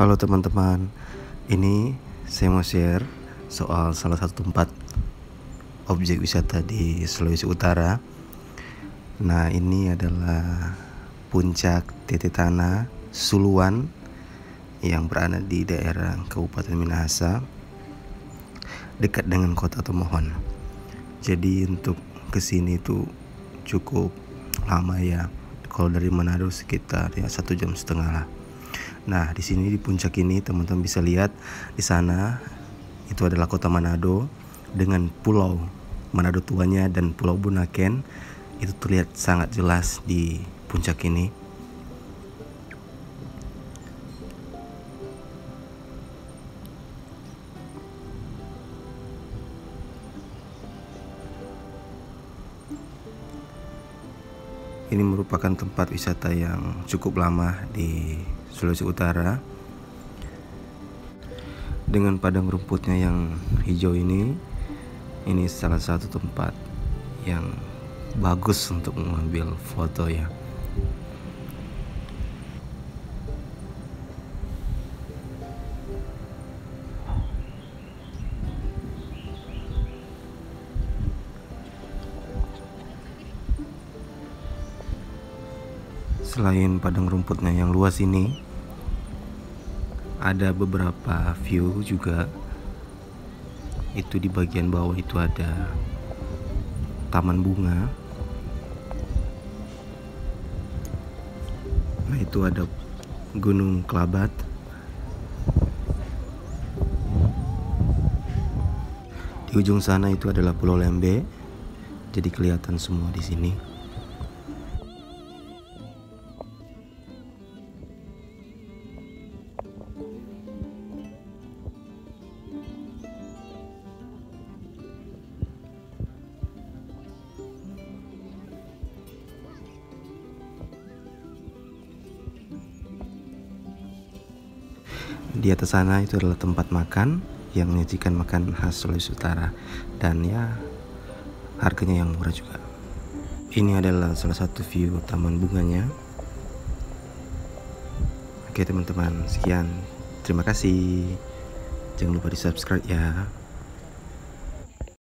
Halo teman-teman, ini saya mau share soal salah satu tempat objek wisata di Sulawesi Utara. Nah, ini adalah puncak Tetetana Suluan yang berada di daerah Kabupaten Minahasa, dekat dengan kota Tomohon. Jadi untuk ke sini itu cukup lama ya. Kalau dari Manado sekitar ya satu jam setengah lah. Nah, di sini di puncak ini teman-teman bisa lihat di sana itu adalah kota Manado dengan pulau Manado tuanya dan pulau Bunaken itu terlihat sangat jelas di puncak ini. Ini merupakan tempat wisata yang cukup lama di Sulawesi Utara. Dengan padang rumputnya yang hijau ini, ini salah satu tempat yang bagus untuk mengambil foto ya. Selain padang rumputnya yang luas ini, ada beberapa view juga. Itu di bagian bawah itu ada taman bunga. Nah, itu ada Gunung Kelabat. Di ujung sana itu adalah Pulau Lembe. Jadi kelihatan semua di sini. Di atas sana itu adalah tempat makan yang menyajikan makan khas Sulawesi Utara dan ya harganya yang murah juga. Ini adalah salah satu view taman bunganya. Oke teman-teman, sekian. Terima kasih. Jangan lupa di subscribe ya.